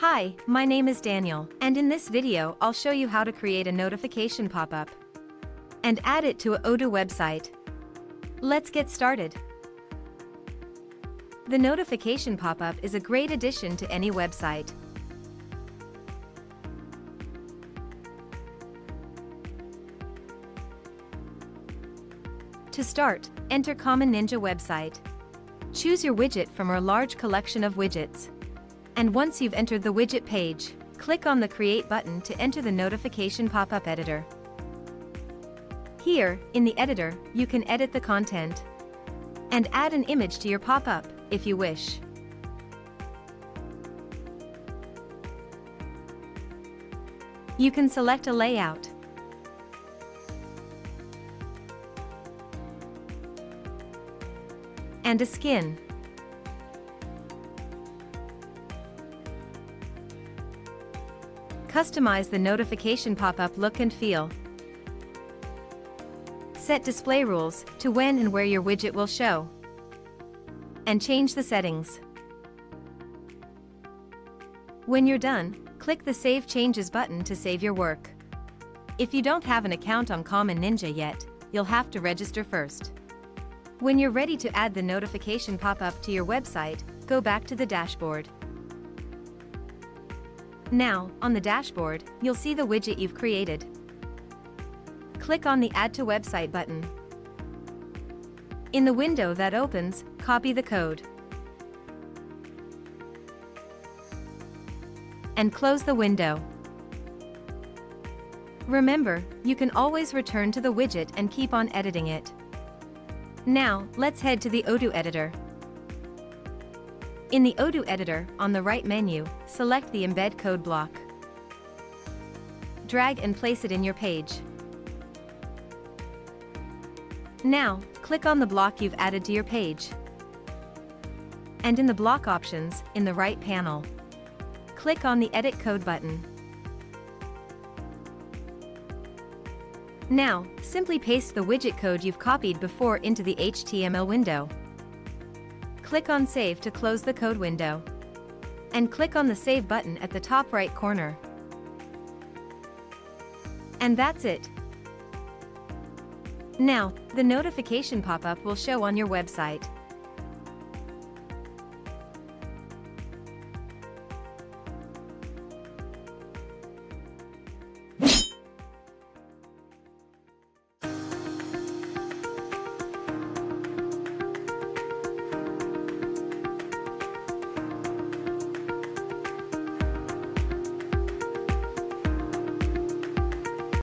Hi, my name is Daniel, and in this video I'll show you how to create a notification pop-up and add it to a Odoo website. Let's get started. The notification pop-up is a great addition to any website. To start, enter Common Ninja website. Choose your widget from our large collection of widgets. And once you've entered the widget page, click on the Create button to enter the notification pop-up editor. Here, in the editor, you can edit the content and add an image to your pop-up, if you wish. You can select a layout and a skin. Customize the notification pop-up look and feel. Set display rules to when and where your widget will show. And change the settings. When you're done, click the Save Changes button to save your work. If you don't have an account on Common Ninja yet, you'll have to register first. When you're ready to add the notification pop-up to your website, go back to the dashboard. Now, on the dashboard, you'll see the widget you've created. Click on the Add to Website button. In the window that opens, copy the code. And close the window. Remember, you can always return to the widget and keep on editing it. Now, let's head to the Odoo editor. In the Odoo editor, on the right menu, select the Embed Code block. Drag and place it in your page. Now, click on the block you've added to your page. And in the block options, in the right panel, click on the Edit Code button. Now, simply paste the widget code you've copied before into the HTML window. Click on Save to close the code window. And click on the Save button at the top right corner. And that's it. Now, the notification pop-up will show on your website.